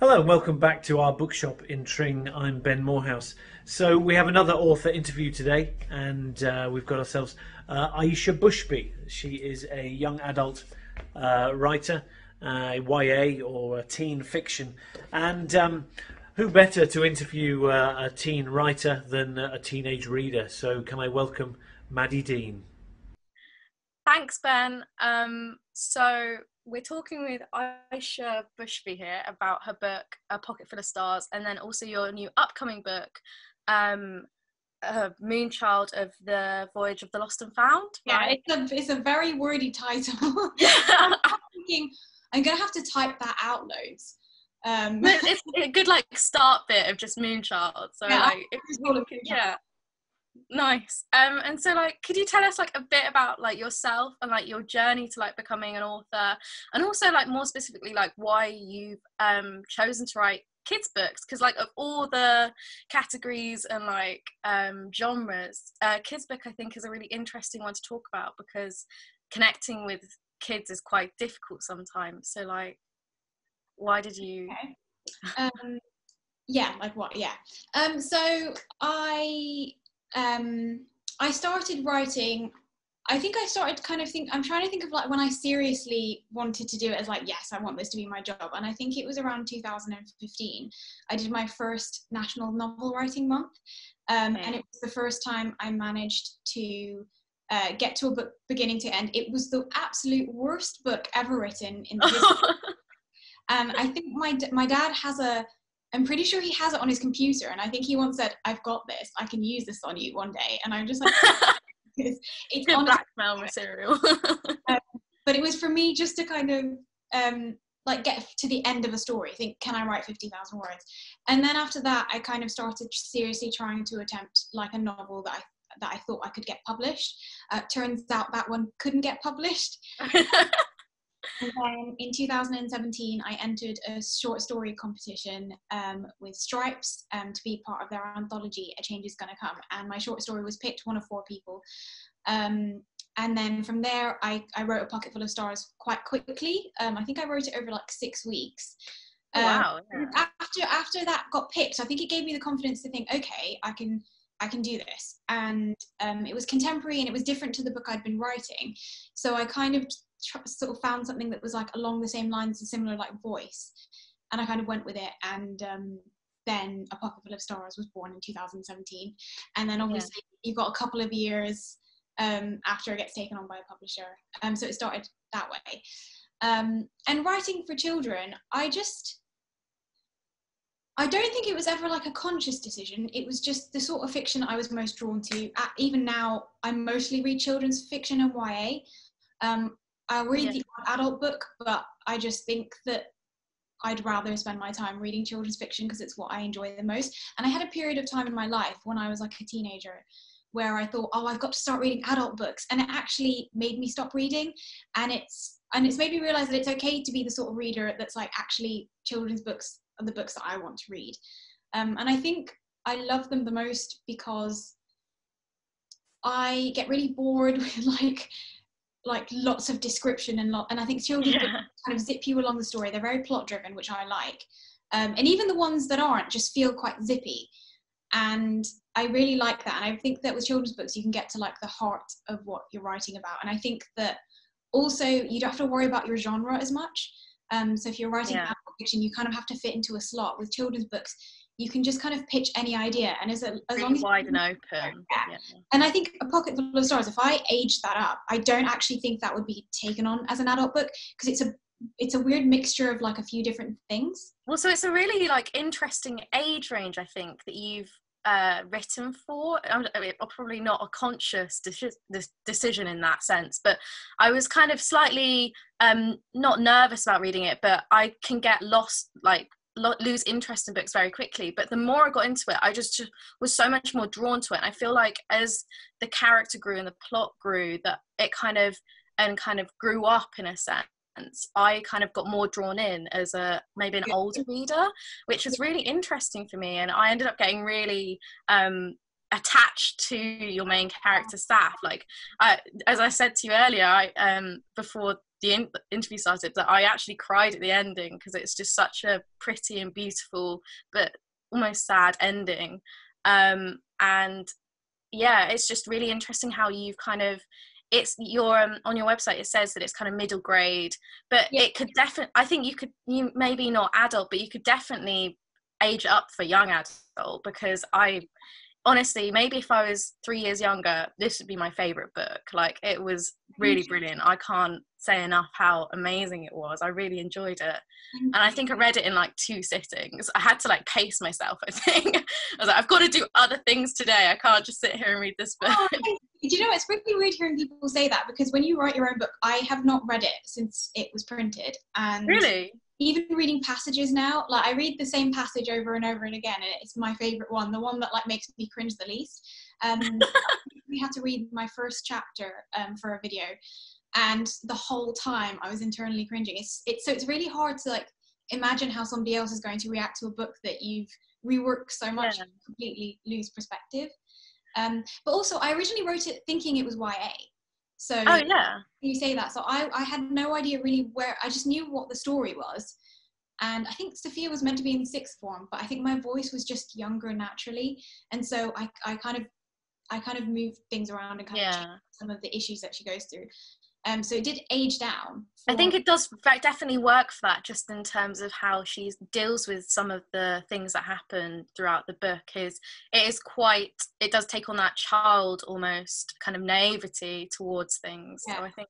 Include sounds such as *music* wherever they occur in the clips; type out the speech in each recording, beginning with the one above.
Hello and welcome back to our bookshop in Tring. I'm Ben Morehouse. So we have another author interview today, and uh, we've got ourselves uh, Aisha Bushby. She is a young adult uh, writer, uh, YA or teen fiction, and um, who better to interview uh, a teen writer than a teenage reader? So can I welcome Maddie Deane? Thanks, Ben. Um, so we're talking with Aisha Bushby here about her book A Pocketful of Stars, and then also your new upcoming book, um, uh, Moonchild of the Voyage of the Lost and Found. Right? Yeah, it's a it's a very wordy title. *laughs* *laughs* I'm thinking I'm gonna have to type that out loads. Um, it's a good like start bit of just Moonchild. So yeah, like, yeah. Nice. Um, and so like, could you tell us like a bit about like yourself and like your journey to like becoming an author, and also like more specifically like why you've um chosen to write kids books because like of all the categories and like um genres uh kids book i think is a really interesting one to talk about because connecting with kids is quite difficult sometimes so like why did you okay. um yeah like what yeah um so i um, I started writing. I think I started kind of think. I'm trying to think of like when I seriously wanted to do it as like, yes, I want this to be my job. And I think it was around 2015. I did my first National Novel Writing Month, um, okay. and it was the first time I managed to uh, get to a book beginning to end. It was the absolute worst book ever written in history. and *laughs* I think my my dad has a I'm pretty sure he has it on his computer, and I think he once said, "I've got this. I can use this on you one day." And I'm just like, *laughs* it's, it's Good blackmail material. *laughs* um, but it was for me just to kind of um, like get to the end of a story. Think, can I write fifty thousand words? And then after that, I kind of started seriously trying to attempt like a novel that I that I thought I could get published. Uh, turns out that one couldn't get published. *laughs* And then in 2017, I entered a short story competition um, with Stripes um, to be part of their anthology, A Change is Gonna Come. And my short story was picked one of four people. Um, and then from there, I, I wrote A Pocketful of Stars quite quickly. Um, I think I wrote it over like six weeks. Um, wow. Yeah. After, after that got picked, I think it gave me the confidence to think, okay, I can I can do this. And um, it was contemporary and it was different to the book I'd been writing. So I kind of sort of found something that was like along the same lines, a similar like voice, and I kind of went with it. And um, then A Pocketful of Stars was born in 2017, and then obviously yeah. you've got a couple of years um, after it gets taken on by a publisher. Um, so it started that way. Um, and writing for children, I just I don't think it was ever like a conscious decision. It was just the sort of fiction I was most drawn to. even now, I mostly read children's fiction and YA. I'll read yeah. the adult book, but I just think that I'd rather spend my time reading children's fiction because it's what I enjoy the most. And I had a period of time in my life when I was like a teenager where I thought, oh, I've got to start reading adult books, and it actually made me stop reading. And it's and it's made me realize that it's okay to be the sort of reader that's like actually children's books are the books that I want to read. Um, and I think I love them the most because I get really bored *laughs* with like like lots of description and lot and i think children yeah. kind of zip you along the story. They're very plot driven which i like. Um, and even the ones that aren't just feel quite zippy. And i really like that. And i think that with children's books you can get to like the heart of what you're writing about. And i think that also you don't have to worry about your genre as much. Um, so if you're writing yeah. fiction you kind of have to fit into a slot. With children's books you can just kind of pitch any idea and as, a, as really long as wide and open yeah. yeah. and i think a pocketful of stars if i age that up i don't actually think that would be taken on as an adult book because it's a it's a weird mixture of like a few different things well so it's a really like interesting age range i think that you've uh, written for. I mean, probably not a conscious de- decision in that sense, but I was kind of slightly um, not nervous about reading it, but I can get lost like lo- lose interest in books very quickly but the more i got into it i just, just was so much more drawn to it and i feel like as the character grew and the plot grew that it kind of and kind of grew up in a sense I kind of got more drawn in as a maybe an older reader, which was really interesting for me. And I ended up getting really um, attached to your main character Saf like I, as i said to you earlier i um before the in- interview started that i actually cried at the ending because it's just such a pretty and beautiful but almost sad ending um and yeah it's just really interesting how you've kind of it's your um, on your website it says that it's kind of middle grade but yeah. it could definitely i think you could you maybe not adult but you could definitely age up for young adult because i honestly maybe if i was three years younger this would be my favorite book. Like it was really brilliant. I can't say enough how amazing it was. I really enjoyed it. Mm-hmm. And i think i read it in like two sittings. I had to like pace myself *laughs* i think. I was like i've got to do other things today. I can't just sit here and read this book. Oh, do you know it's really weird hearing people say that because when you write your own book i have not read it since it was printed. And really even reading passages now like i read the same passage over and over and again and it's my favorite one the one that like makes me cringe the least um *laughs* we had to read my first chapter um, for a video and the whole time i was internally cringing it's it's so it's really hard to like imagine how somebody else is going to react to a book that you've reworked so much yeah. completely lose perspective um, but also, I originally wrote it thinking it was YA. So oh yeah, you say that. So I, I had no idea really where. I just knew what the story was, and I think Safiya was meant to be in sixth form, but I think my voice was just younger naturally, and so I, I kind of, I kind of moved things around and kind yeah. of some of the issues that she goes through. Um, so it did age down. I think it does definitely work for that, just in terms of how she deals with some of the things that happen throughout the book. Is it is quite it does take on that child almost kind of naivety towards things. Yeah. So I think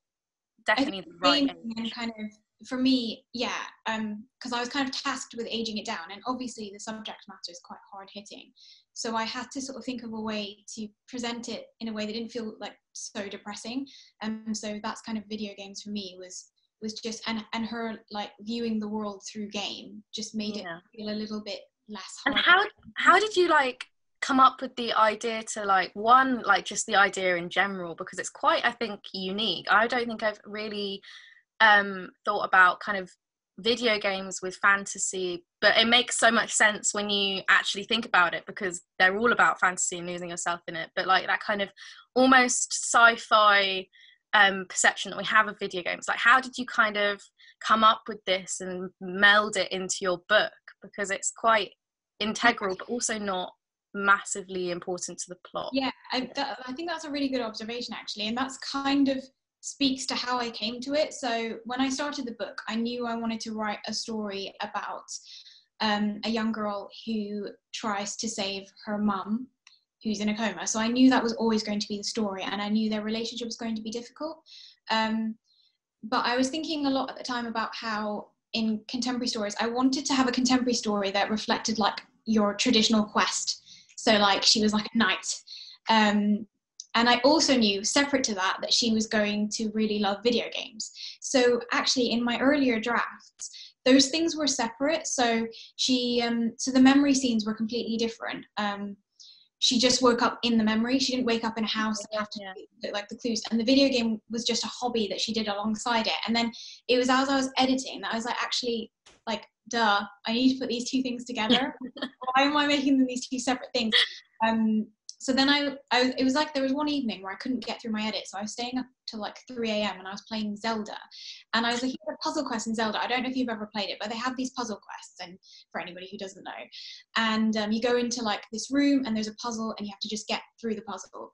definitely I think the right and kind of for me, yeah, um, because I was kind of tasked with aging it down, and obviously the subject matter is quite hard hitting. So I had to sort of think of a way to present it in a way that didn't feel like so depressing. And um, so that's kind of video games for me was was just and and her like viewing the world through game just made yeah. it feel a little bit less. Hard. And how how did you like come up with the idea to like one like just the idea in general because it's quite I think unique. I don't think I've really um thought about kind of video games with fantasy but it makes so much sense when you actually think about it because they're all about fantasy and losing yourself in it. But like that kind of almost sci-fi um, perception that we have of video games like how did you kind of come up with this and meld it into your book? Because it's quite integral but also not massively important to the plot. Yeah I, that, I think that's a really good observation actually and that's kind of speaks to how I came to it. So when I started the book, I knew I wanted to write a story about um, a young girl who tries to save her mum who's in a coma. So I knew that was always going to be the story, and I knew their relationship was going to be difficult. Um, but I was thinking a lot at the time about how in contemporary stories, I wanted to have a contemporary story that reflected like your traditional quest. So like she was like a knight. Um, and I also knew, separate to that, that she was going to really love video games. So actually, in my earlier drafts, those things were separate. So she, um, so the memory scenes were completely different. Um, she just woke up in the memory. She didn't wake up in a house and have to yeah. like the clues. And the video game was just a hobby that she did alongside it. And then it was as I was editing that I was like, actually, like, duh, I need to put these two things together. *laughs* Why am I making them these two separate things? Um, so then I, I, it was like there was one evening where I couldn't get through my edit, so I was staying up till like 3 a.m. and I was playing Zelda, and I was looking at puzzle quest in Zelda. I don't know if you've ever played it, but they have these puzzle quests, and for anybody who doesn't know, and um, you go into like this room and there's a puzzle and you have to just get through the puzzle,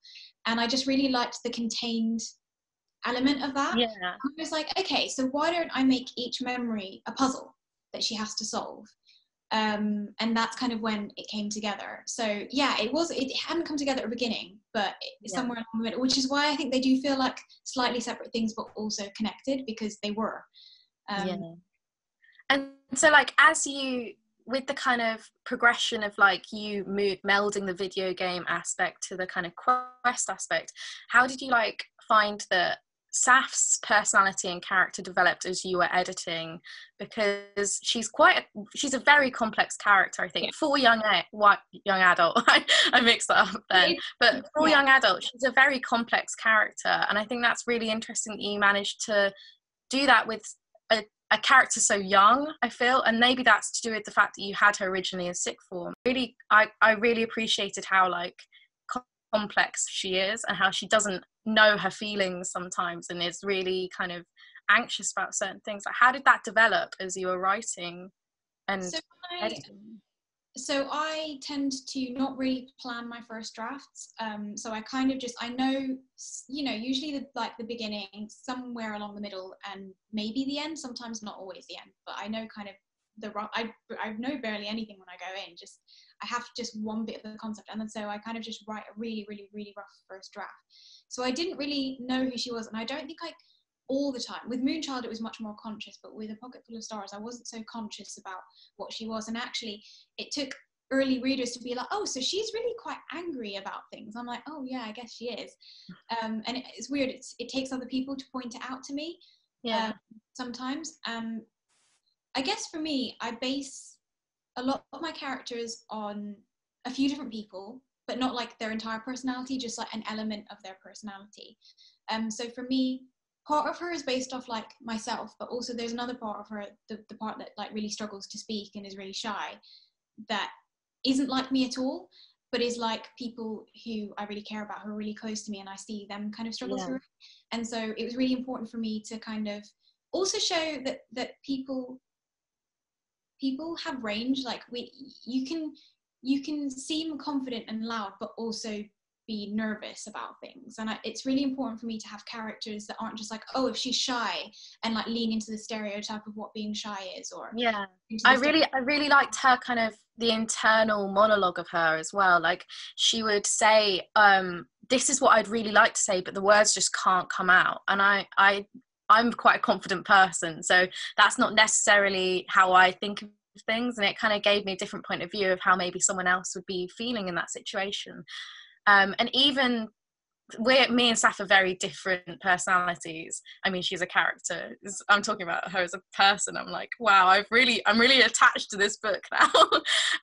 and I just really liked the contained element of that. Yeah. I was like, okay, so why don't I make each memory a puzzle that she has to solve? Um, and that's kind of when it came together. So yeah, it was it hadn't come together at the beginning, but yeah. somewhere along the middle, which is why I think they do feel like slightly separate things, but also connected because they were. Um, yeah. And so, like, as you with the kind of progression of like you melding the video game aspect to the kind of quest aspect, how did you like find that Saf's personality and character developed as you were editing because she's quite a, she's a very complex character I think yeah. for young white young adult *laughs* I mixed that up then but for yeah. young adult she's a very complex character and I think that's really interesting that you managed to do that with a, a character so young I feel and maybe that's to do with the fact that you had her originally in sick form really I, I really appreciated how like complex she is and how she doesn't know her feelings sometimes and is really kind of anxious about certain things like how did that develop as you were writing and so I, editing so I tend to not really plan my first drafts. Um, so I kind of just I know you know usually the, like the beginning, somewhere along the middle, and maybe the end. Sometimes not always the end, but I know kind of the I I know barely anything when I go in. Just I have just one bit of the concept, and then so I kind of just write a really really really rough first draft. So I didn't really know who she was, and I don't think I all the time. With Moonchild, it was much more conscious, but with A Pocketful of Stars, I wasn't so conscious about what she was. And actually, it took early readers to be like, oh, so she's really quite angry about things. I'm like, oh, yeah, I guess she is. Um, and it's weird. It's, it takes other people to point it out to me yeah. um, sometimes. Um, I guess for me, I base a lot of my characters on a few different people, but not like their entire personality, just like an element of their personality. Um, so for me, part of her is based off like myself, but also there's another part of her, the, the part that like really struggles to speak and is really shy, that isn't like me at all, but is like people who I really care about, who are really close to me, and I see them kind of struggle yeah. through it. And so it was really important for me to kind of also show that that people people have range. Like we, you can you can seem confident and loud, but also be nervous about things. And I, it's really important for me to have characters that aren't just like oh if she's shy and like lean into the stereotype of what being shy is or yeah. i really i really liked her kind of the internal monologue of her as well. Like she would say um this is what i'd really like to say but the words just can't come out. And i i i'm quite a confident person so that's not necessarily how i think of things and it kind of gave me a different point of view of how maybe someone else would be feeling in that situation. Um, and even we're me and Saf are very different personalities. I mean, she's a character. I'm talking about her as a person. I'm like, wow, I've really, I'm really attached to this book *laughs* now.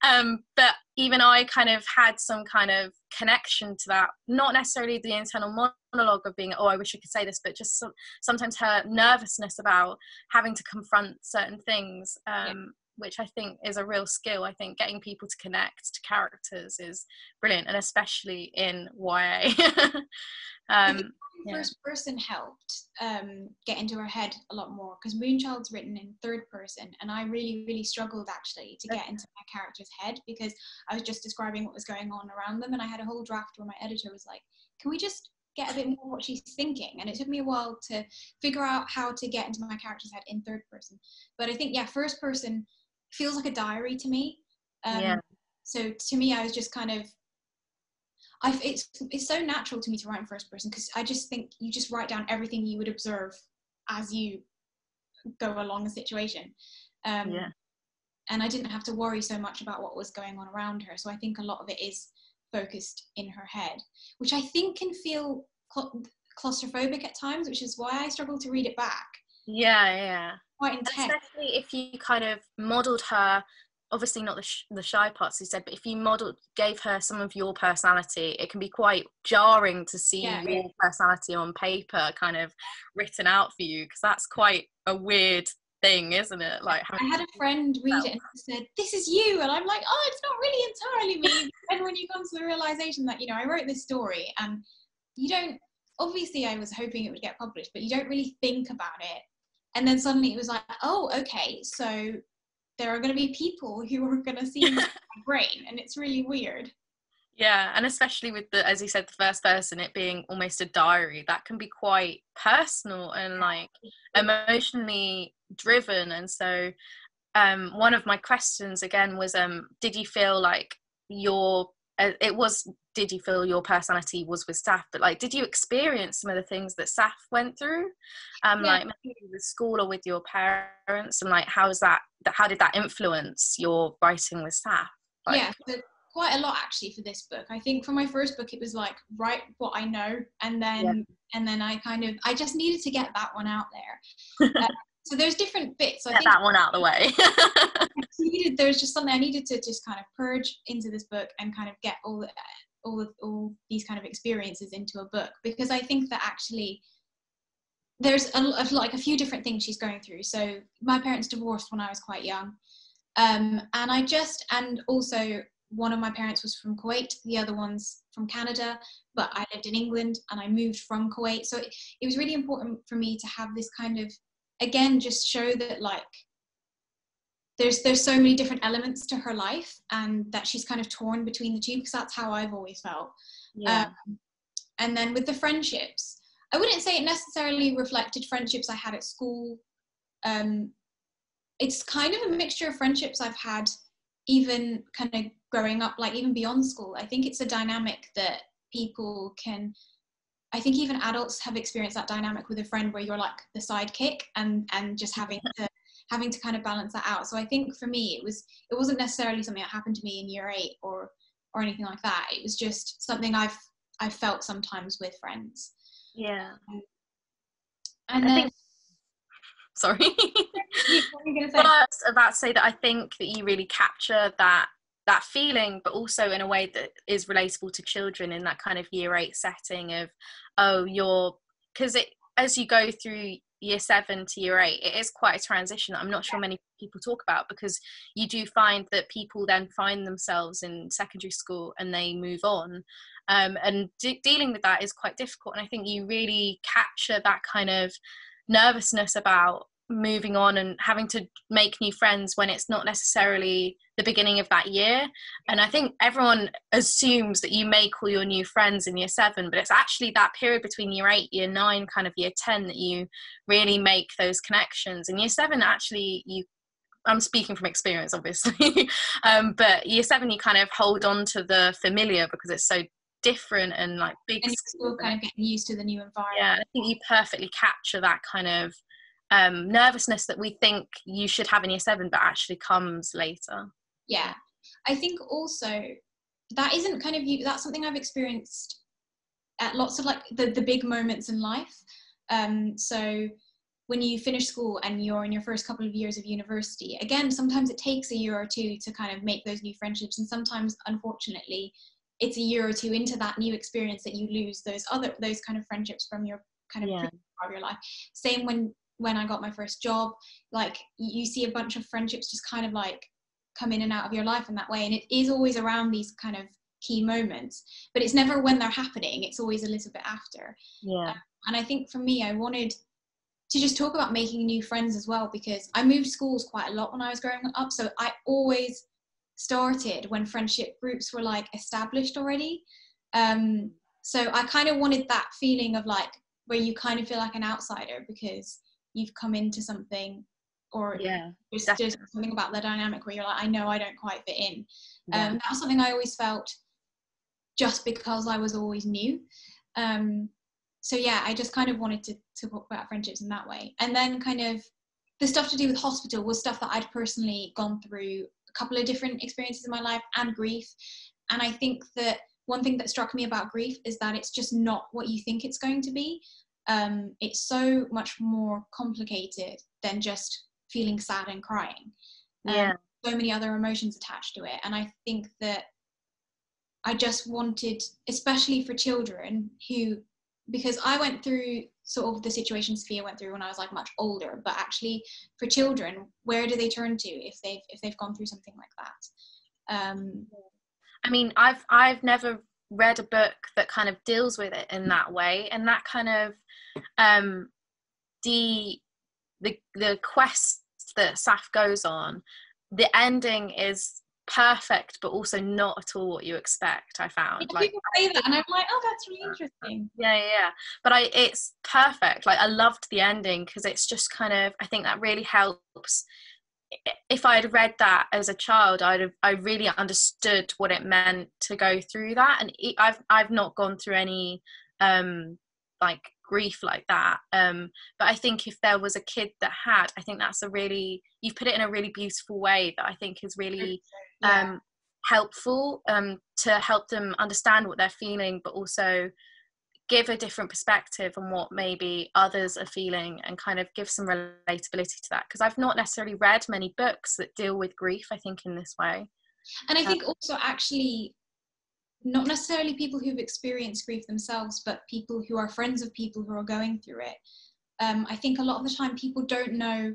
um, but even I kind of had some kind of connection to that. Not necessarily the internal monologue of being, oh, I wish I could say this, but just some, sometimes her nervousness about having to confront certain things. Um, yeah which I think is a real skill. I think getting people to connect to characters is brilliant, and especially in YA. *laughs* um, yeah. First person helped um, get into her head a lot more because Moonchild's written in third person, and I really, really struggled actually to get into my character's head because I was just describing what was going on around them, and I had a whole draft where my editor was like, "Can we just get a bit more what she's thinking and it took me a while to figure out how to get into my character's head in third person but i think yeah first person feels like a diary to me. Um, yeah. So to me, I was just kind of, I it's it's so natural to me to write in first person because I just think you just write down everything you would observe as you go along a situation. Um, yeah. And I didn't have to worry so much about what was going on around her. So I think a lot of it is focused in her head, which I think can feel claustrophobic at times, which is why I struggle to read it back. Yeah, yeah quite intense. Especially if you kind of modelled her, obviously not the, sh- the shy parts you said, but if you modelled, gave her some of your personality, it can be quite jarring to see yeah, your personality on paper kind of written out for you because that's quite a weird thing, isn't it? Like I had a friend read it and said, "This is you," and I'm like, "Oh, it's not really entirely me." and when you come to the realization that you know I wrote this story and you don't obviously I was hoping it would get published, but you don't really think about it and then suddenly it was like oh okay so there are going to be people who are going to see my *laughs* brain and it's really weird. Yeah and especially with the as you said the first person it being almost a diary that can be quite personal and like emotionally driven. And so um one of my questions again was um did you feel like your it was did you feel your personality was with Saf but like did you experience some of the things that Saf went through? Um yeah. like maybe with school or with your parents and like how is that how did that influence your writing with Saf like, yeah quite a lot actually for this book. I think for my first book it was like write what i know and then yeah. and then i kind of i just needed to get that one out there. uh, *laughs* so there's different bits. I Get that one out of the way. *laughs* *laughs* needed, there's just something I needed to just kind of purge into this book and kind of get all the, all of, all these kind of experiences into a book because I think that actually there's a, like a few different things she's going through. So my parents divorced when I was quite young, um, and I just and also one of my parents was from Kuwait, the other one's from Canada, but I lived in England and I moved from Kuwait. So it, it was really important for me to have this kind of, again, just show that like there's there's so many different elements to her life and that she's kind of torn between the two because that's how I've always felt. Yeah. Um, and then with the friendships, I wouldn't say it necessarily reflected friendships I had at school. Um, it's kind of a mixture of friendships I've had even kind of growing up, like even beyond school. I think it's a dynamic that people can. I think even adults have experienced that dynamic with a friend where you're like the sidekick and and just having to having to kind of balance that out. So I think for me it was it wasn't necessarily something that happened to me in year eight or or anything like that. It was just something I've I've felt sometimes with friends. Yeah. Um, and I then, think- *laughs* Sorry. *laughs* what were you gonna say? Well, I was about to say that I think that you really capture that that feeling, but also in a way that is relatable to children in that kind of year eight setting of, oh, you're because it as you go through year seven to year eight, it is quite a transition that I'm not sure many people talk about because you do find that people then find themselves in secondary school and they move on. Um, and de- dealing with that is quite difficult. And I think you really capture that kind of nervousness about moving on and having to make new friends when it's not necessarily the beginning of that year. And I think everyone assumes that you make all your new friends in year seven, but it's actually that period between year eight, year nine, kind of year 10 that you really make those connections. And year seven, actually, you I'm speaking from experience, obviously, *laughs* um, but year seven, you kind of hold on to the familiar because it's so different and like big. and you're still kind of getting used to the new environment. Yeah, I think you perfectly capture that kind of um, nervousness that we think you should have in year seven, but actually comes later. yeah i think also that isn't kind of you that's something i've experienced at lots of like the, the big moments in life um so when you finish school and you're in your first couple of years of university again sometimes it takes a year or two to kind of make those new friendships and sometimes unfortunately it's a year or two into that new experience that you lose those other those kind of friendships from your kind of Yeah. part of your life same when when i got my first job like you see a bunch of friendships just kind of like come in and out of your life in that way and it is always around these kind of key moments but it's never when they're happening it's always a little bit after Yeah. and i think for me i wanted to just talk about making new friends as well because i moved schools quite a lot when i was growing up so i always started when friendship groups were like established already um so i kind of wanted that feeling of like where you kind of feel like an outsider because you've come into something or Yeah. there's definitely. just something about the dynamic where you're like, I know I don't quite fit in. Yeah. Um, that was something I always felt just because I was always new. Um, so yeah, I just kind of wanted to, to talk about friendships in that way. And then kind of the stuff to do with hospital was stuff that I'd personally gone through a couple of different experiences in my life and grief. And I think that one thing that struck me about grief is that it's just not what you think it's going to be. Um, it's so much more complicated than just feeling sad and crying. Um, Yeah. so many other emotions attached to it. And I think that I just wanted, especially for children who, because I went through sort of the situation Safiya went through when I was like much older, but actually for children, where do they turn to if they've if they've gone through something like that? Um, I mean, I've I've never read a book that kind of deals with it in that way, and that kind of um, the the the quest that Saf goes on. The ending is perfect, but also not at all what you expect. I found like people say that, and I'm like, oh, that's really interesting. yeah, yeah, yeah. But I, it's perfect. Like I loved the ending because it's just kind of. I think that really helps. If I had read that as a child, I'd have. I really understood what it meant to go through that, and it, I've I've not gone through any um like grief like that. Um, but I think if there was a kid that had, I think that's a really you've put it in a really beautiful way that I think is really Yeah. um, helpful um, to help them understand what they're feeling, but also give a different perspective on what maybe others are feeling and kind of give some relatability to that. Because I've not necessarily read many books that deal with grief, I think, in this way. And I think also actually not necessarily people who've experienced grief themselves, but people who are friends of people who are going through it. Um, I think a lot of the time people don't know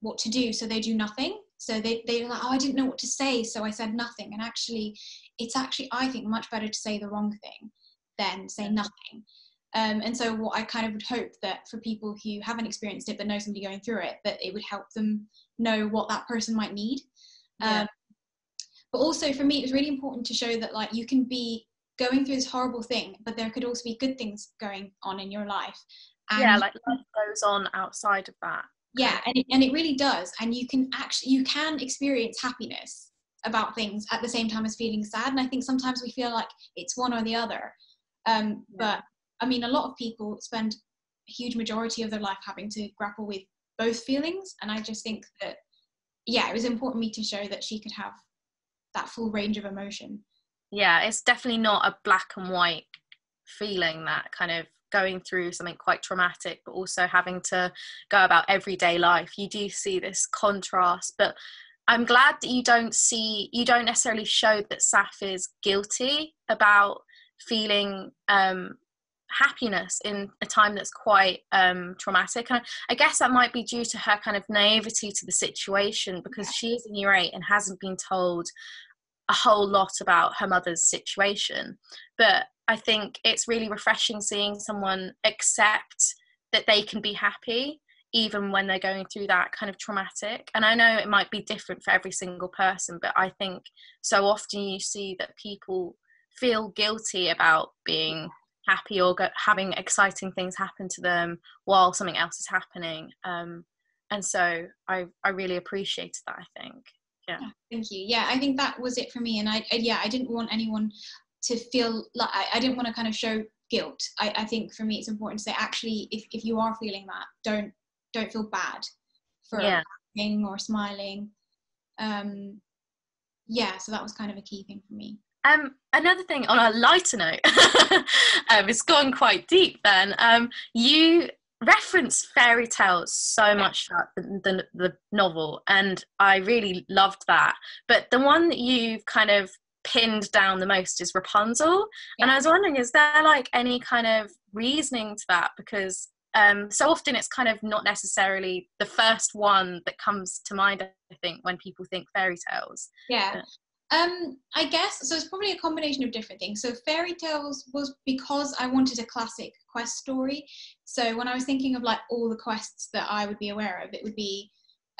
what to do, so they do nothing. so they they're like, oh, I didn't know what to say, so I said nothing. And actually, it's actually I think much better to say the wrong thing than say nothing. Um, and so what I kind of would hope that for people who haven't experienced it but know somebody going through it, that it would help them know what that person might need. Yeah. Um, but also for me, it was really important to show that like you can be going through this horrible thing, but there could also be good things going on in your life. And yeah, like life goes on outside of that. Yeah, and it, and it really does. And you can actually you can experience happiness about things at the same time as feeling sad. And I think sometimes we feel like it's one or the other. Um, yeah. But I mean, a lot of people spend a huge majority of their life having to grapple with both feelings. And I just think that, yeah, it was important me to show that she could have that full range of emotion. Yeah, it's definitely not a black and white feeling that kind of going through something quite traumatic but also having to go about everyday life you do see this contrast but i'm glad that you don't see you don't necessarily show that saf is guilty about feeling um, happiness in a time that's quite um, traumatic. And I guess that might be due to her kind of naivety to the situation because she is in year eight and hasn't been told a whole lot about her mother's situation. But I think it's really refreshing seeing someone accept that they can be happy even when they're going through that kind of traumatic. And I know it might be different for every single person, but I think so often you see that people feel guilty about being happy or go, having exciting things happen to them while something else is happening. Um, and so I, I really appreciated that, I think. Yeah. Thank you. Yeah, I think that was it for me. And I, I yeah, I didn't want anyone to feel like I, I didn't want to kind of show guilt. I, I think for me it's important to say actually if, if you are feeling that, don't don't feel bad for yeah. laughing or smiling. Um yeah, so that was kind of a key thing for me. Um, another thing on a lighter note, *laughs* um, it's gone quite deep. Then um, you reference fairy tales so much the, the, the novel, and I really loved that. But the one that you've kind of pinned down the most is Rapunzel, yeah. and I was wondering, is there like any kind of reasoning to that? Because um, so often it's kind of not necessarily the first one that comes to mind i think when people think fairy tales yeah um, I guess so. It's probably a combination of different things. So fairy tales was because I wanted a classic quest story. So when I was thinking of like all the quests that I would be aware of, it would be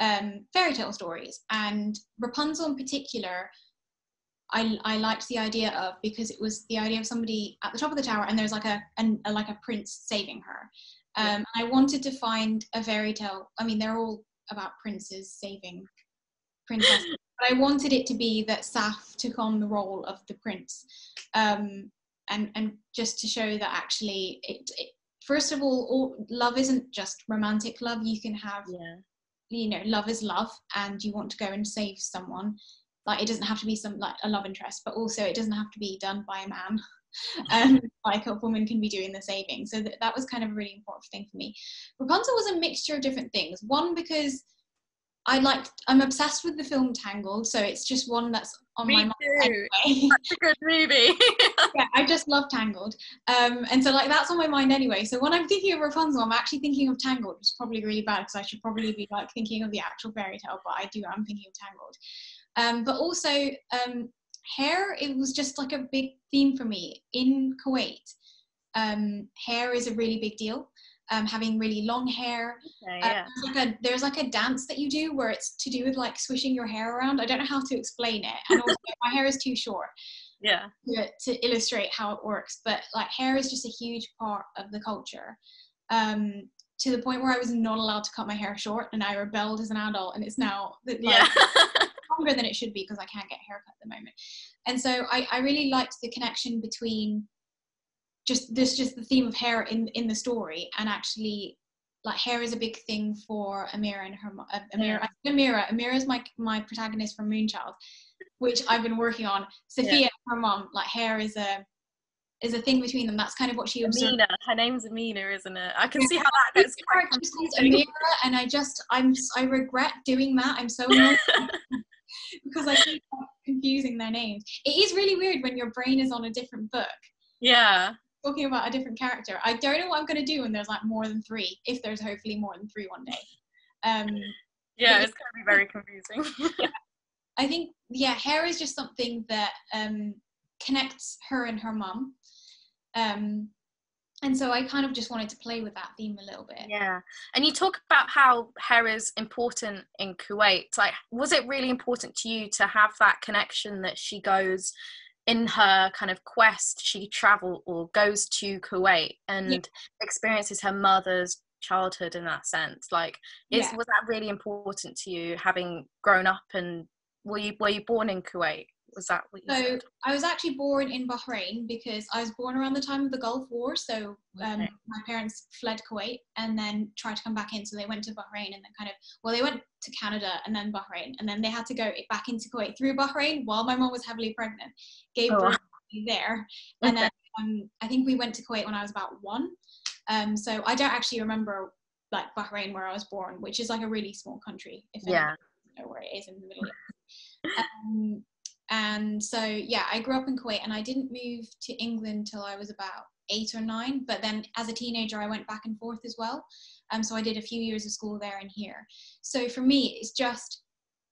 um, fairy tale stories. And Rapunzel in particular, I I liked the idea of because it was the idea of somebody at the top of the tower and there's like a, an, a like a prince saving her. Um, yeah. I wanted to find a fairy tale. I mean, they're all about princes saving princesses but I wanted it to be that Saf took on the role of the prince, um, and and just to show that actually, it, it first of all, all, love isn't just romantic love. You can have, yeah. you know, love is love, and you want to go and save someone. Like it doesn't have to be some like a love interest, but also it doesn't have to be done by a man. *laughs* um, like a woman can be doing the saving. So that, that was kind of a really important thing for me. Rapunzel was a mixture of different things. One because I like I'm obsessed with the film Tangled, so it's just one that's on Me my mind. Anyway. That's a good movie. *laughs* *laughs* yeah, I just love Tangled, um, and so like that's on my mind anyway. So when I'm thinking of Rapunzel, I'm actually thinking of Tangled, which is probably really bad because I should probably be like thinking of the actual fairy tale, but I do. I'm thinking of Tangled, um, but also um, hair. It was just like a big theme for me in Kuwait. Um, hair is a really big deal um, having really long hair. Okay, uh, yeah. uh, there's, like a, there's like a dance that you do where it's to do with like swishing your hair around. I don't know how to explain it. And also, *laughs* my hair is too short. Yeah. To, to, illustrate how it works, but like hair is just a huge part of the culture. Um, to the point where I was not allowed to cut my hair short, and I rebelled as an adult, and it's now like, yeah. *laughs* longer than it should be because I can't get a haircut at the moment. And so I, I really liked the connection between just there's just the theme of hair in in the story. And actually like hair is a big thing for Amira and her uh, Amira yeah. Amira Amira is my my protagonist from Moonchild which I've been working on. Safiya yeah. her mom like hair is a is a thing between them. That's kind of what she observed. Amina. Her name's Amina isn't it? I can see how that goes Amira and I just I'm I regret doing that. I'm so *laughs* because I keep confusing their names. It is really weird when your brain is on a different book. Yeah talking about a different character. I don't know what I'm going to do when there's like more than three, if there's hopefully more than three one day. Um, Yeah, it's gonna be very confusing. *laughs* I think yeah, hair is just something that um, connects her and her mum. Um, and so I kind of just wanted to play with that theme a little bit. Yeah, and you talk about how hair is important in Kuwait. Like, was it really important to you to have that connection that she goes in her kind of quest? She travel or goes to Kuwait and yeah. experiences her mother's childhood in that sense. Like, is yeah. was that really important to you, having grown up and were you were you born in Kuwait? Was that what you so said? I was actually born in Bahrain because I was born around the time of the Gulf War. So um, okay. my parents fled Kuwait and then tried to come back in. So they went to Bahrain and then kind of well, they went to Canada and then Bahrain and then they had to go back into Kuwait through Bahrain while my mom was heavily pregnant. Gave oh, birth there, and then um, I think we went to Kuwait when I was about one. Um, so I don't actually remember like Bahrain where I was born, which is like a really small country. If yeah. know where it is in the Middle East. Um, and so yeah, I grew up in Kuwait, and I didn't move to England till I was about eight or nine. But then as a teenager, I went back and forth as well. Um, so I did a few years of school there and here. So for me, it's just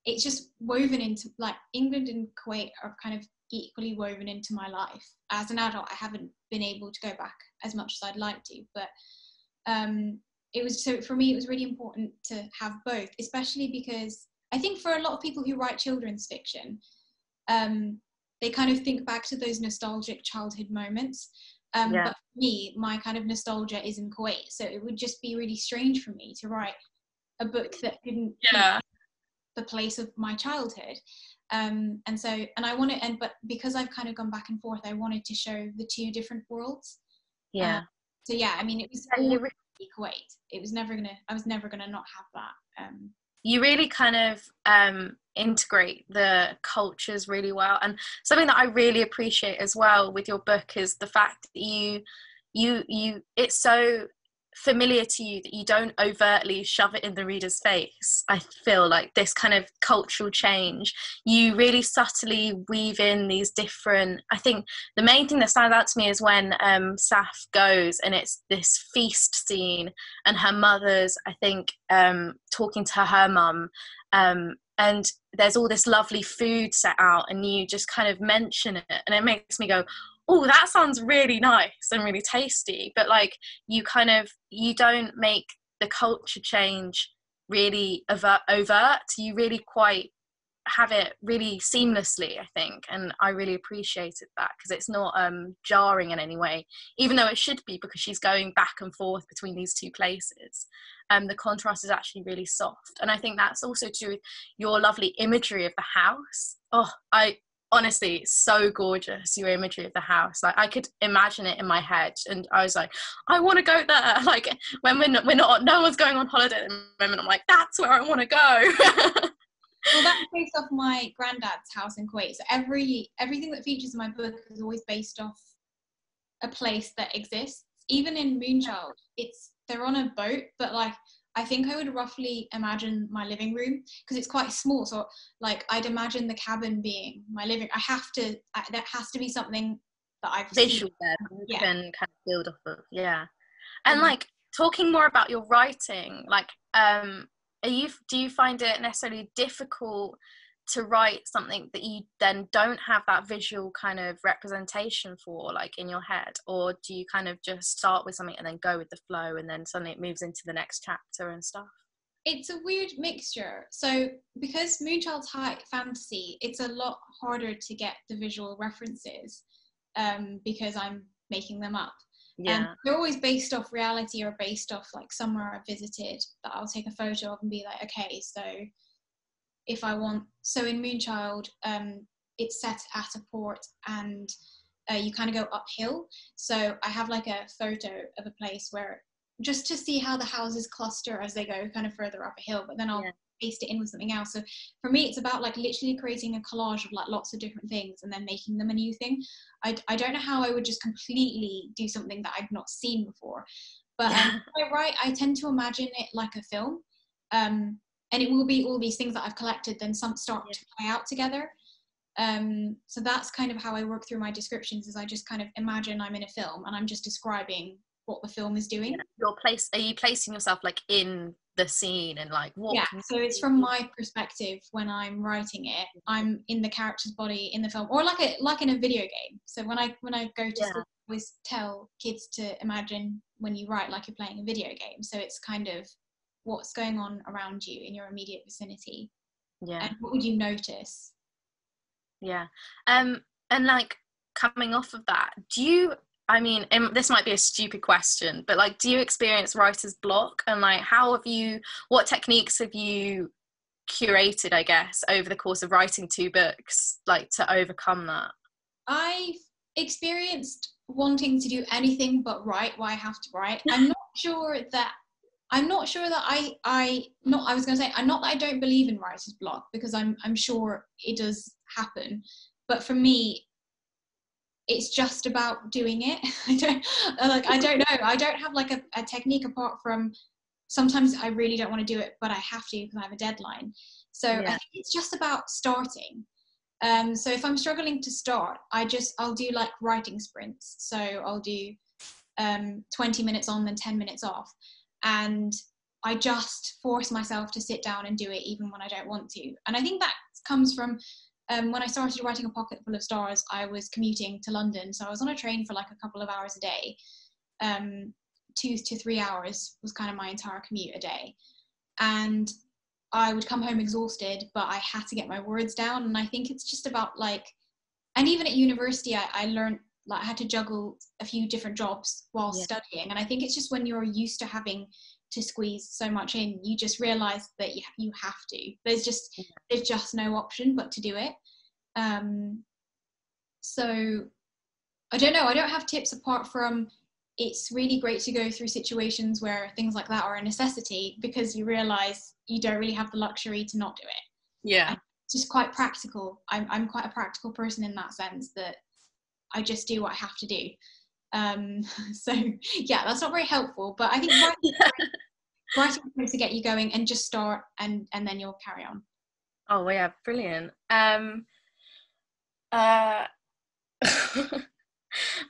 it's just woven into like England and Kuwait are kind of equally woven into my life. As an adult, I haven't been able to go back as much as I'd like to, but um, it was so for me it was really important to have both, especially because I think for a lot of people who write children's fiction, um, they kind of think back to those nostalgic childhood moments. Um, yeah. But for me, my kind of nostalgia is in Kuwait, so it would just be really strange for me to write a book that didn't yeah. the place of my childhood. Um, and so, and I want to, and but because I've kind of gone back and forth, I wanted to show the two different worlds. Yeah. Uh, so yeah, I mean, it was yeah, Kuwait. It was never gonna. I was never gonna not have that. Um, you really kind of um, integrate the cultures really well. And something that i really appreciate as well with your book is the fact that you you you it's so familiar to you that you don't overtly shove it in the reader's face i feel like this kind of cultural change you really subtly weave in these different i think the main thing that stands out to me is when um, saf goes and it's this feast scene and her mother's i think um, talking to her mum um, and there's all this lovely food set out and you just kind of mention it and it makes me go oh that sounds really nice and really tasty but like you kind of you don't make the culture change really overt, overt. You really quite have it really seamlessly i think and i really appreciated that because it's not um jarring in any way even though it should be because she's going back and forth between these two places. Um the contrast is actually really soft and i think that's also to your lovely imagery of the house. Oh i honestly so gorgeous your imagery of the house. Like i could imagine it in my head and i was like i want to go there. *laughs* Like when we're not, we're not no one's going on holiday at the moment i'm like that's where i want to go. Well *laughs* that's based off my granddad's house in kuwait. So every everything that features in my book is always based off a place that exists. Even in moonchild it's they're on a boat but like I think I would roughly imagine my living room because it's quite small. So, like, I'd imagine the cabin being my living. I have to. I, that has to be something that I've visual there you yeah. can kind of build off of. Yeah, and mm-hmm. like talking more about your writing, like, um, are you do you find it necessarily difficult to write something that you then don't have that visual kind of representation for like in your head? Or do you kind of just start with something and then go with the flow and then suddenly it moves into the next chapter and stuff? It's a weird mixture. So because moonchild's high fantasy it's a lot harder to get the visual references um, because i'm making them up. Yeah. And they're always based off reality or based off like somewhere I've visited that I'll take a photo of and be like, okay, so if I want. So in Moonchild, um, it's set at a port and uh, you kind of go uphill. So I have like a photo of a place where just to see how the houses cluster as they go kind of further up a hill, but then I'll yeah. paste it in with something else. So for me, it's about like literally creating a collage of like lots of different things and then making them a new thing. I, I don't know how I would just completely do something that I've not seen before. But um, I write, I tend to imagine it like a film. Um, and it will be all these things that I've collected then some start yeah. to play out together. Um, so that's kind of how I work through my descriptions is I just kind of imagine I'm in a film and I'm just describing what the film is doing. Your place are you placing yourself like in the scene and like what yeah so it's from my perspective when i'm writing it i'm in the character's body in the film or like a like in a video game so when i when i go to yeah. school I always tell kids to imagine when you write like you're playing a video game so it's kind of what's going on around you in your immediate vicinity yeah and what would you notice yeah um and like coming off of that do you I mean, this might be a stupid question, but like, do you experience writer's block? And like, how have you, what techniques have you curated, I guess, over the course of writing two books, like to overcome that? I've experienced wanting to do anything but write why I have to write. I'm not sure that I'm not sure that I I not I was going to say I'm not that I don't believe in writer's block because I'm I'm sure it does happen, but for me it's just about doing it. *laughs* I don't like I don't know. I don't have like a, a technique apart from sometimes I really don't want to do it, but I have to because I have a deadline. So yeah. I think it's just about starting. Um, so if I'm struggling to start, I just I'll do like writing sprints. So I'll do um, 20 minutes on, then 10 minutes off, and I just force myself to sit down and do it even when I don't want to. And I think that comes from um, when I started writing A Pocketful of Stars, I was commuting to London. So I was on a train for like a couple of hours a day. Um, two to three hours was kind of my entire commute a day. And I would come home exhausted, but I had to get my words down. And I think it's just about like, and even at university, I, I learned like I had to juggle a few different jobs while yeah. studying. And I think it's just when you're used to having to squeeze so much in you just realize that you, you have to there's just yeah. there's just no option but to do it um so i don't know i don't have tips apart from it's really great to go through situations where things like that are a necessity because you realize you don't really have the luxury to not do it yeah and just quite practical I'm, I'm quite a practical person in that sense that i just do what i have to do um, *laughs* so yeah, that's not very helpful. But I think writing, *laughs* writing to get you going and just start and and then you'll carry on. Oh yeah, brilliant. Um, uh, *laughs*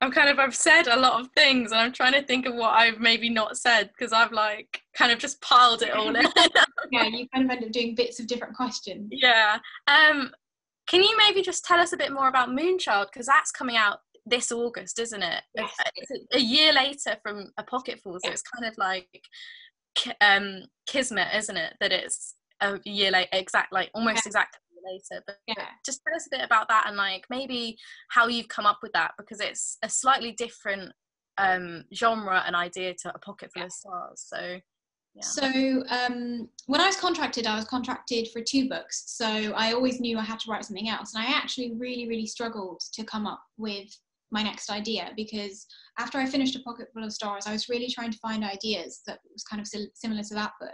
I'm kind of I've said a lot of things and I'm trying to think of what I've maybe not said because I've like kind of just piled it all in. yeah, you kind of end up doing bits of different questions. Yeah. Um, can you maybe just tell us a bit more about Moonchild because that's coming out this August, isn't it? Yes. A, a year later from A Pocketful, so it's kind of like um, kismet, isn't it? That it's a year later, exact like almost yeah. exactly later. But yeah. just tell us a bit about that and like maybe how you've come up with that because it's a slightly different um, genre and idea to A Pocketful yeah. of Stars. So. Yeah. So um, when I was contracted, I was contracted for two books. So I always knew I had to write something else, and I actually really, really struggled to come up with my next idea because after I finished A Pocketful of Stars, I was really trying to find ideas that was kind of similar to that book.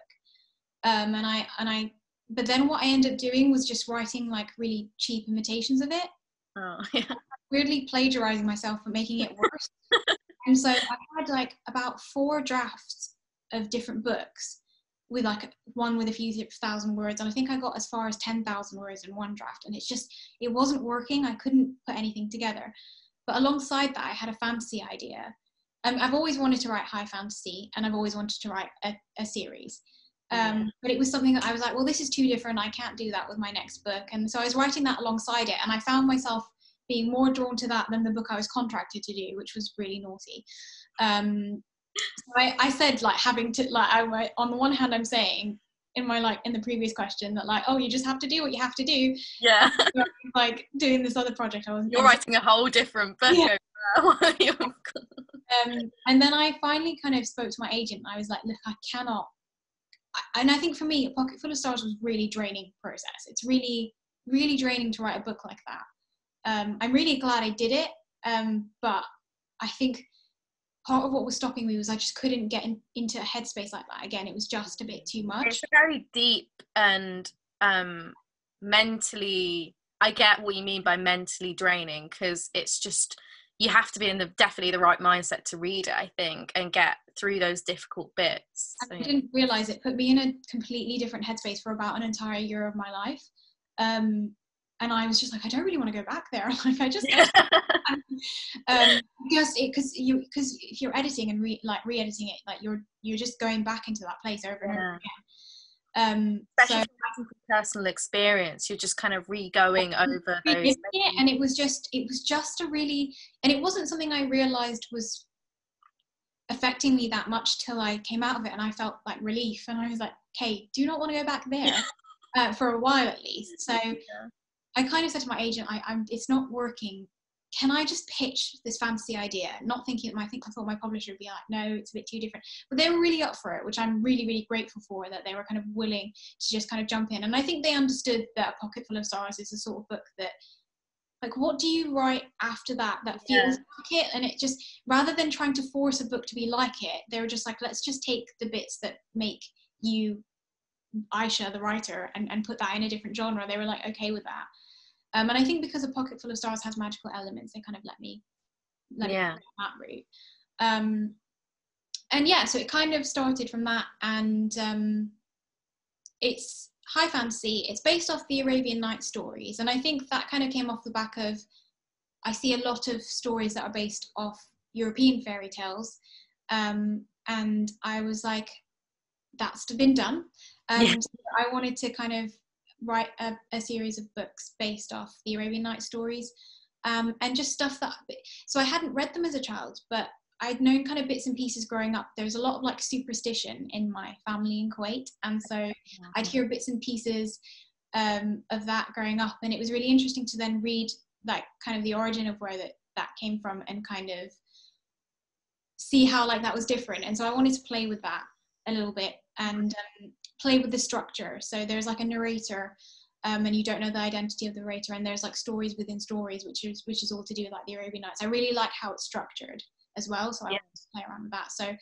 Um, and I and I, but then what I ended up doing was just writing like really cheap imitations of it. Oh, *laughs* yeah. Weirdly plagiarizing myself and making it worse. *laughs* and so I had like about four drafts of different books with like one with a few thousand words and i think i got as far as 10,000 words in one draft and it's just it wasn't working i couldn't put anything together but alongside that, I had a fantasy idea. Um, I've always wanted to write high fantasy and I've always wanted to write a, a series. Um, but it was something that I was like, well, this is too different. I can't do that with my next book. And so I was writing that alongside it. And I found myself being more drawn to that than the book I was contracted to do, which was really naughty. Um, so I, I said like having to like I on the one hand I'm saying in my like in the previous question that like oh you just have to do what you have to do. Yeah. *laughs* Like doing this other project i was you're writing a whole different book yeah. *laughs* um, and then i finally kind of spoke to my agent i was like look i cannot and i think for me a pocketful of stars was really draining process. It's really really draining to write a book like that. Um, i'm really glad i did it um, but i think part of what was stopping me was I just couldn't get in, into a headspace like that again. It was just a bit too much. It's very deep and um, mentally. I get what you mean by mentally draining because it's just you have to be in the definitely the right mindset to read it. I think and get through those difficult bits. So. I didn't realize it put me in a completely different headspace for about an entire year of my life. Um, and I was just like, I don't really want to go back there. *laughs* Like I just, *laughs* um, because because you because if you're editing and re, like re-editing it, like you're you're just going back into that place over and yeah. over again. Um, Especially so, personal experience, you're just kind of re-going over those. It, and it was just it was just a really and it wasn't something I realized was affecting me that much till I came out of it and I felt like relief and I was like, okay, do not want to go back there *laughs* uh, for a while at least. So yeah. I kind of said to my agent, I, am it's not working. Can I just pitch this fantasy idea? Not thinking, I think I thought my publisher would be like, no, it's a bit too different. But they were really up for it, which I'm really, really grateful for that they were kind of willing to just kind of jump in. And I think they understood that A Pocketful of Stars is a sort of book that like what do you write after that that feels yeah. like it and it just rather than trying to force a book to be like it they were just like let's just take the bits that make you aisha the writer and, and put that in a different genre they were like okay with that um, and i think because a pocketful of stars has magical elements they kind of let me let yeah. me that route um, and yeah so it kind of started from that and um, it's high fantasy. It's based off the Arabian Night stories, and I think that kind of came off the back of I see a lot of stories that are based off European fairy tales, um, and I was like, that's been done. Um, yeah. so I wanted to kind of write a, a, series of books based off the Arabian Night stories, um, and just stuff that. So I hadn't read them as a child, but I'd known kind of bits and pieces growing up. There's a lot of like superstition in my family in Kuwait, and so I'd hear bits and pieces um, of that growing up, and it was really interesting to then read like kind of the origin of where that that came from, and kind of see how like that was different. And so I wanted to play with that a little bit and um, play with the structure. So there's like a narrator. Um, and you don't know the identity of the narrator, and there's like stories within stories, which is which is all to do with like the Arabian Nights. I really like how it's structured as well. So I yeah. want to play around with that. So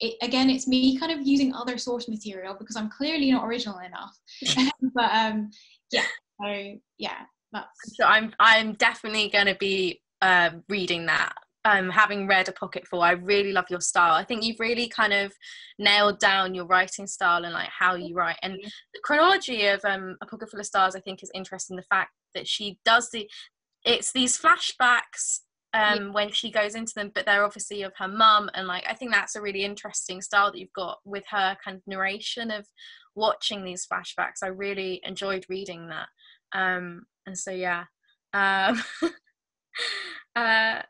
it, again, it's me kind of using other source material because I'm clearly not original enough. *laughs* *laughs* but um, yeah, so yeah, that's. So I'm I'm definitely going to be uh, reading that. Um, having read a pocketful, I really love your style. I think you've really kind of nailed down your writing style and like how you write. And the chronology of um, a pocketful of stars, I think, is interesting. The fact that she does the, it's these flashbacks um, yeah. when she goes into them, but they're obviously of her mum. And like, I think that's a really interesting style that you've got with her kind of narration of watching these flashbacks. I really enjoyed reading that. Um, and so, yeah. Um, *laughs* uh,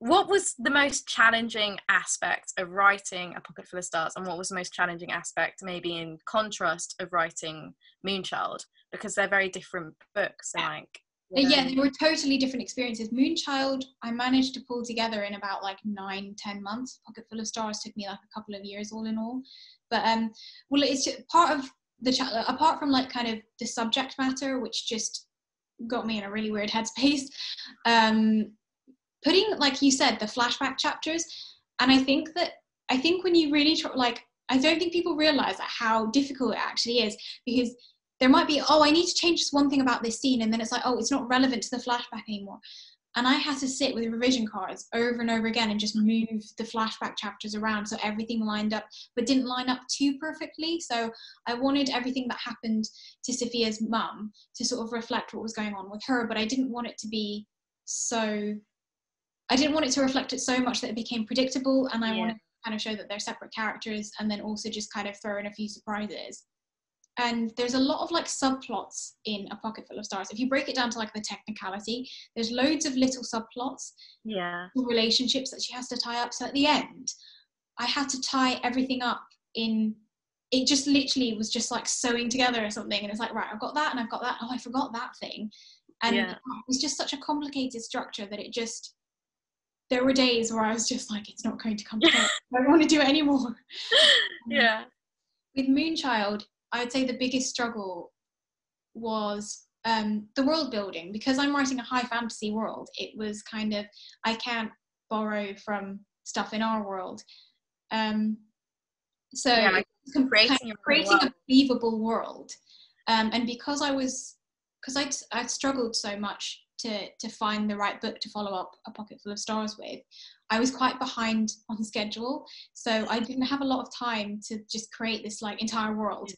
what was the most challenging aspect of writing A Pocketful of Stars, and what was the most challenging aspect, maybe in contrast, of writing Moonchild? Because they're very different books, and like yeah. yeah. they were totally different experiences moonchild i managed to pull together in about like nine ten months pocketful of stars took me like a couple of years all in all but um well it's part of the chat apart from like kind of the subject matter which just got me in a really weird headspace *laughs* um putting like you said the flashback chapters. And i think that i think when you really try like i don't think people realize how difficult it actually is because there might be oh i need to change this one thing about this scene and then it's like oh it's not relevant to the flashback anymore. And i had to sit with revision cards over and over again and just move the flashback chapters around so everything lined up but didn't line up too perfectly. So i wanted everything that happened to Safiya's mum to sort of reflect what was going on with her but i didn't want it to be so i didn't want it to reflect it so much that it became predictable and i yeah. wanted to kind of show that they're separate characters and then also just kind of throw in a few surprises. And there's a lot of like subplots in a pocketful of stars. If you break it down to like the technicality there's loads of little subplots yeah. relationships that she has to tie up. So at the end i had to tie everything up in it just literally was just like sewing together or something and it's like right i've got that and i've got that. Oh i forgot that thing. And yeah. it was just such a complicated structure that it just there were days where i was just like it's not going to come i don't want to do it anymore. *laughs* Yeah. With moonchild I'd say the biggest struggle was um, the world building. Because I'm writing a high fantasy world. It was kind of I can't borrow from stuff in our world. Um, so yeah, like creating, kind of creating a believable world, um, and because I was because I'd, I'd struggled so much to to find the right book to follow up a pocketful of stars with i was quite behind *laughs* on schedule so i didn't have a lot of time to just create this like entire world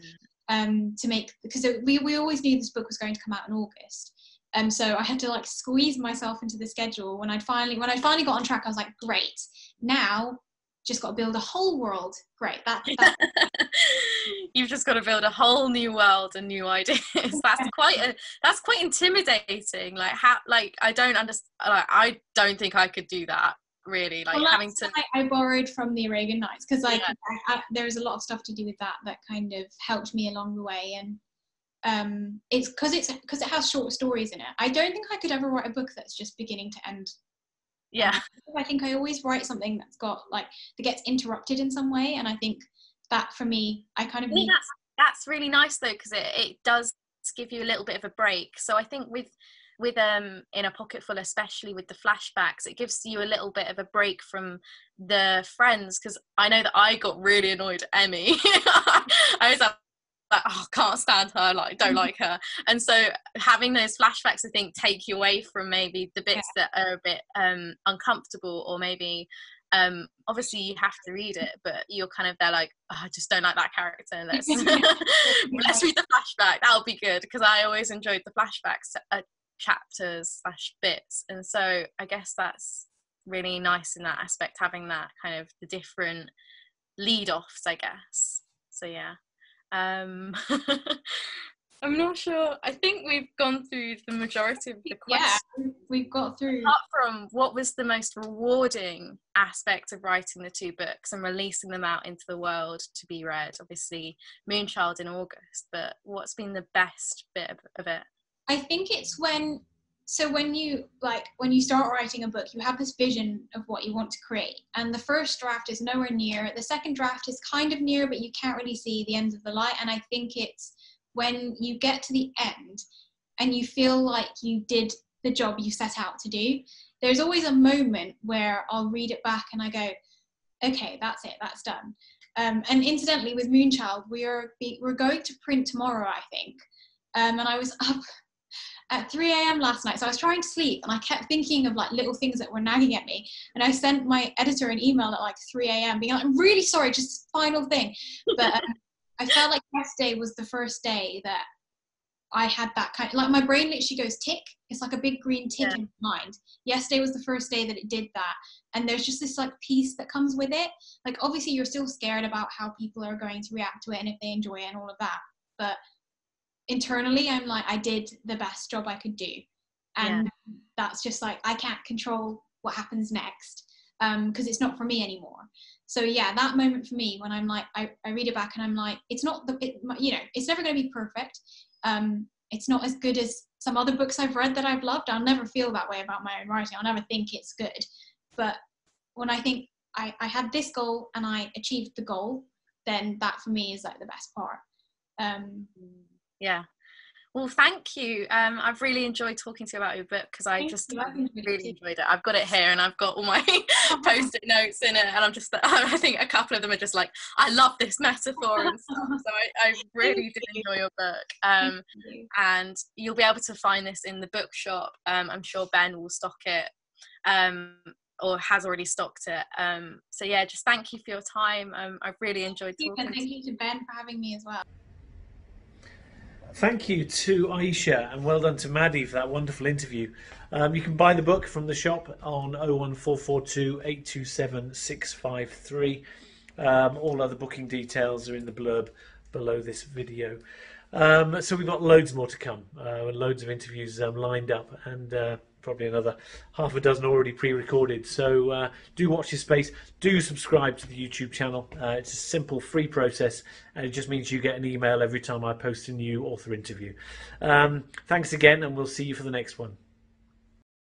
um to make because we, we always knew this book was going to come out in august Um, so I had to like squeeze myself into the schedule. When I finally when I finally got on track, I was like, great. Now just got to build a whole world. Great. That, that. *laughs* you've just got to build a whole new world and new ideas. *laughs* that's *laughs* quite a that's quite intimidating. Like how like I don't understand. Like I don't think I could do that really like well, having to I, borrowed from the arabian nights because like yeah. There's a lot of stuff to do with that that kind of helped me along the way and um it's because it's because it has short stories in it i don't think i could ever write a book that's just beginning to end yeah i think i always write something that's got like that gets interrupted in some way and i think that for me i kind of I need that's that's really nice though because it, it does give you a little bit of a break. So i think with with um in a pocketful especially with the flashbacks it gives you a little bit of a break from the friends because i know that i got really annoyed at emmy. *laughs* I was like like oh can't stand her like don't *laughs* like her. And so having those flashbacks i think take you away from maybe the bits yeah. that are a bit um uncomfortable or maybe um obviously you have to read it but you're kind of there like oh, i just don't like that character let's *laughs* *laughs* let's read the flashback that'll be good. Because i always enjoyed the flashbacks uh, chapters slash bits and so i guess that's really nice in that aspect having that kind of the different lead offs i guess. So yeah. Um *laughs* i'm not sure. I think we've gone through the majority of the questions. Yeah we've got through. Apart from what was the most rewarding aspect of writing the two books and releasing them out into the world to be read? Obviously moonchild in august but what's been the best bit of, of it? I think it's when so when you like when you start writing a book you have this vision of what you want to create. And the first draft is nowhere near. The second draft is kind of near but you can't really see the end of the light and i think it's when you get to the end and you feel like you did the job you set out to do there's always a moment where i'll read it back and i go okay that's it that's done um, and incidentally with moonchild we are be, we're going to print tomorrow i think um, and i was up *laughs* at 3 a.m. last night. So I was trying to sleep and I kept thinking of like little things that were nagging at me. And I sent my editor an email at like 3 a.m. being like, I'm really sorry, just final thing. But um, I felt like yesterday was the first day that I had that kind of, like my brain literally goes tick. It's like a big green tick yeah. in my mind. Yesterday was the first day that it did that. And there's just this like peace that comes with it. Like obviously you're still scared about how people are going to react to it and if they enjoy it and all of that. But internally i'm like i did the best job i could do and yeah. that's just like i can't control what happens next because um, it's not for me anymore. So yeah that moment for me when i'm like i, I read it back and i'm like it's not the it, you know it's never going to be perfect. Um, it's not as good as some other books i've read that i've loved. I'll never feel that way about my own writing. I'll never think it's good. But when i think i, I had this goal and i achieved the goal then that for me is like the best part. Um, yeah well thank you um, i've really enjoyed talking to you about your book because i just really enjoyed it i've got it here and i've got all my *laughs* *laughs* post-it notes in it and i'm just *laughs* i think a couple of them are just like i love this metaphor and stuff so i, I really did enjoy your book um, you. and you'll be able to find this in the bookshop um, i'm sure ben will stock it um, or has already stocked it. Um, so yeah, just thank you for your time. Um, I've really enjoyed talking. You, And thank you to Ben for having me as well. Thank you to Aisha and well done to Maddie for that wonderful interview. Um, you can buy the book from the shop on 01442 827 653. Um, all other booking details are in the blurb below this video. Um, so we've got loads more to come uh, and loads of interviews um, lined up and uh, probably another half a dozen already pre-recorded. So uh, do watch this space. Do subscribe to the YouTube channel. Uh, it's a simple, free process, and it just means you get an email every time I post a new author interview. Um, thanks again, and we'll see you for the next one.